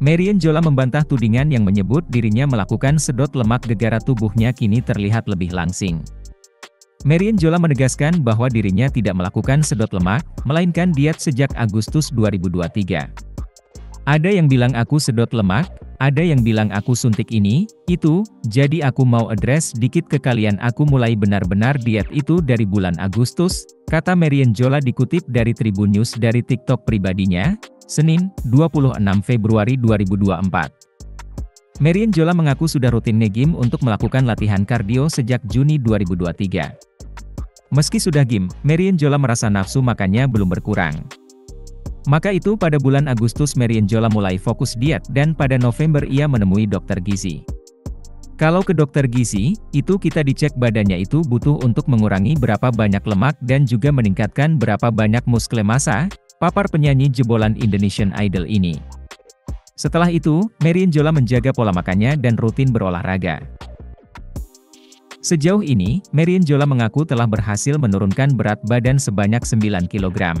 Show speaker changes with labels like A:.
A: Marion Jola membantah tudingan yang menyebut dirinya melakukan sedot lemak gegara tubuhnya kini terlihat lebih langsing. Marion Jola menegaskan bahwa dirinya tidak melakukan sedot lemak, melainkan diet sejak Agustus 2023. Ada yang bilang aku sedot lemak, ada yang bilang aku suntik ini, itu, jadi aku mau address dikit ke kalian aku mulai benar-benar diet itu dari bulan Agustus, kata Marion Jola dikutip dari Tribun News dari TikTok pribadinya, Senin, 26 Februari 2024. Marion Jola mengaku sudah rutin nge-gym untuk melakukan latihan kardio sejak Juni 2023. Meski sudah gym, Marion Jola merasa nafsu makannya belum berkurang. Maka itu pada bulan Agustus Marion Jola mulai fokus diet dan pada November ia menemui dokter gizi. Kalau ke dokter gizi, itu kita dicek badannya itu butuh untuk mengurangi berapa banyak lemak dan juga meningkatkan berapa banyak muscle massa, papar penyanyi jebolan Indonesian Idol ini. Setelah itu, Marion Jola menjaga pola makannya dan rutin berolahraga. Sejauh ini, Marion Jola mengaku telah berhasil menurunkan berat badan sebanyak 9 kg.